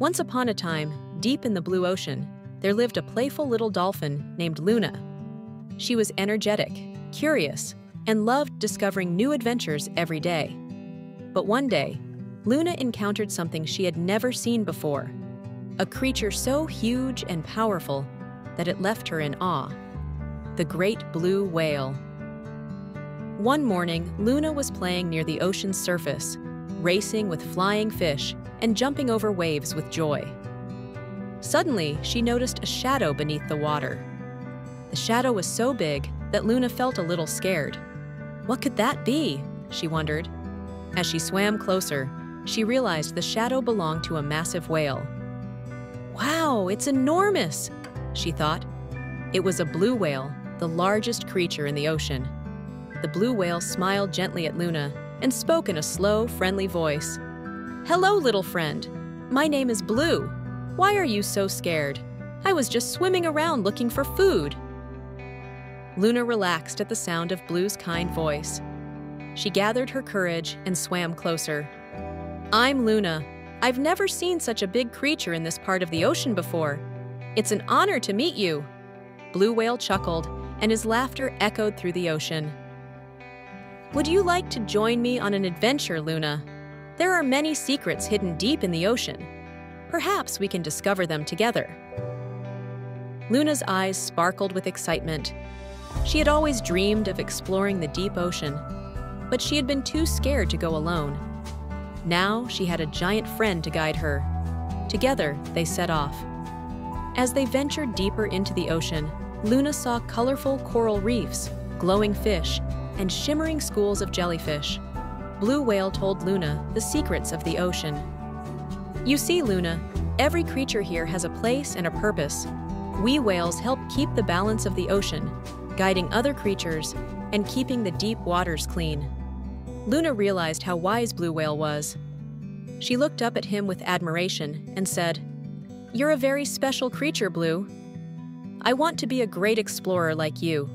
Once upon a time, deep in the blue ocean, there lived a playful little dolphin named Luna. She was energetic, curious, and loved discovering new adventures every day. But one day, Luna encountered something she had never seen before a creature so huge and powerful that it left her in awe the great blue whale. One morning, Luna was playing near the ocean's surface, racing with flying fish and jumping over waves with joy. Suddenly, she noticed a shadow beneath the water. The shadow was so big that Luna felt a little scared. What could that be? she wondered. As she swam closer, she realized the shadow belonged to a massive whale. Wow, it's enormous, she thought. It was a blue whale, the largest creature in the ocean. The blue whale smiled gently at Luna and spoke in a slow, friendly voice. Hello, little friend. My name is Blue. Why are you so scared? I was just swimming around looking for food. Luna relaxed at the sound of Blue's kind voice. She gathered her courage and swam closer. I'm Luna. I've never seen such a big creature in this part of the ocean before. It's an honor to meet you. Blue Whale chuckled, and his laughter echoed through the ocean. Would you like to join me on an adventure, Luna? There are many secrets hidden deep in the ocean. Perhaps we can discover them together. Luna's eyes sparkled with excitement. She had always dreamed of exploring the deep ocean, but she had been too scared to go alone. Now she had a giant friend to guide her. Together, they set off. As they ventured deeper into the ocean, Luna saw colorful coral reefs, glowing fish, and shimmering schools of jellyfish. Blue Whale told Luna the secrets of the ocean. You see, Luna, every creature here has a place and a purpose. We whales help keep the balance of the ocean, guiding other creatures and keeping the deep waters clean. Luna realized how wise Blue Whale was. She looked up at him with admiration and said, You're a very special creature, Blue. I want to be a great explorer like you.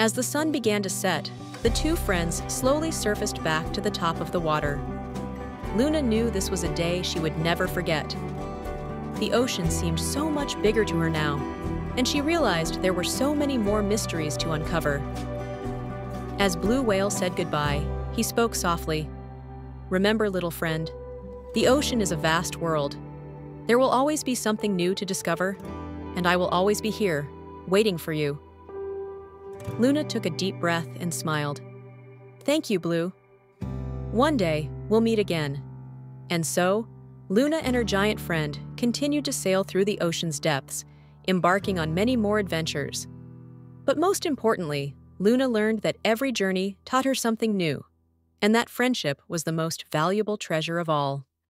As the sun began to set, the two friends slowly surfaced back to the top of the water. Luna knew this was a day she would never forget. The ocean seemed so much bigger to her now, and she realized there were so many more mysteries to uncover. As Blue Whale said goodbye, he spoke softly. Remember, little friend, the ocean is a vast world. There will always be something new to discover, and I will always be here, waiting for you. Luna took a deep breath and smiled. Thank you, Blue. One day, we'll meet again. And so, Luna and her giant friend continued to sail through the ocean's depths, embarking on many more adventures. But most importantly, Luna learned that every journey taught her something new, and that friendship was the most valuable treasure of all.